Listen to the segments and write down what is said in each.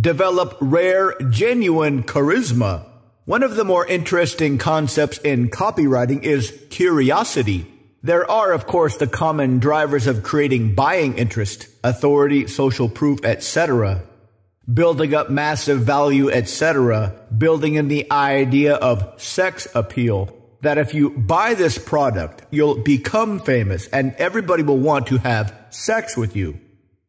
Develop rare, genuine charisma. One of the more interesting concepts in copywriting is curiosity. There are, of course, the common drivers of creating buying interest, authority, social proof, etc. Building up massive value, etc. Building in the idea of sex appeal. That if you buy this product, you'll become famous and everybody will want to have sex with you.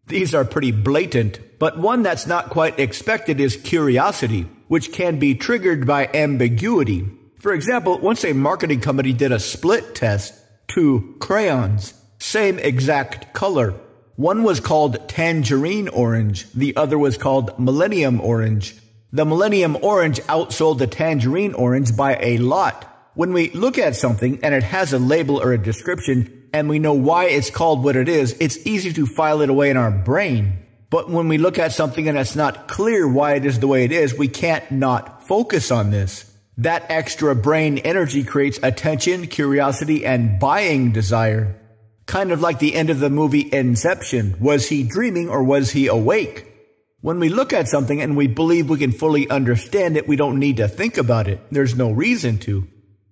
These are pretty blatant, but one that's not quite expected is curiosity, which can be triggered by ambiguity. For example, once a marketing company did a split test, two crayons, same exact color. One was called tangerine orange, the other was called millennium orange. The millennium orange outsold the tangerine orange by a lot. When we look at something and it has a label or a description and we know why it's called what it is, it's easy to file it away in our brain. But when we look at something and it's not clear why it is the way it is, we can't not focus on this. That extra brain energy creates attention, curiosity, and buying desire. Kind of like the end of the movie Inception. Was he dreaming or was he awake? When we look at something and we believe we can fully understand it, we don't need to think about it. There's no reason to.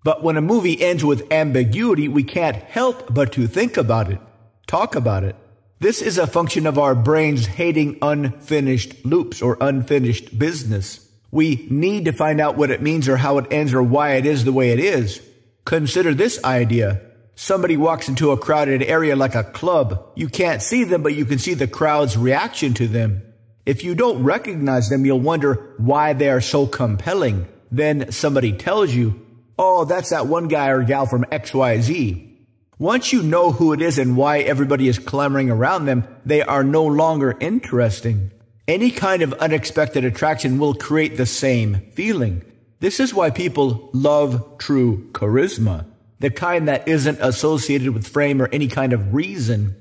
But when a movie ends with ambiguity, we can't help but to think about it, talk about it. This is a function of our brains hating unfinished loops or unfinished business. We need to find out what it means or how it ends or why it is the way it is. Consider this idea. Somebody walks into a crowded area like a club. You can't see them, but you can see the crowd's reaction to them. If you don't recognize them, you'll wonder why they are so compelling. Then somebody tells you, oh, that's that one guy or gal from XYZ. Once you know who it is and why everybody is clamoring around them, they are no longer interesting. Any kind of unexpected attraction will create the same feeling. This is why people love true charisma, the kind that isn't associated with frame or any kind of reason.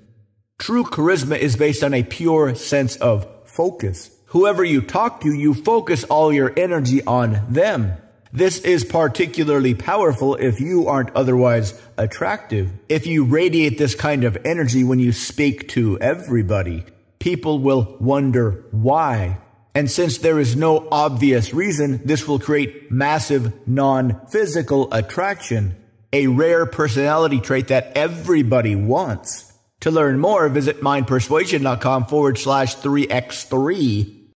True charisma is based on a pure sense of focus. Whoever you talk to, you focus all your energy on them. This is particularly powerful if you aren't otherwise attractive. If you radiate this kind of energy when you speak to everybody, people will wonder why. And since there is no obvious reason, this will create massive non-physical attraction, a rare personality trait that everybody wants. To learn more, visit mindpersuasion.com forward slash 3x3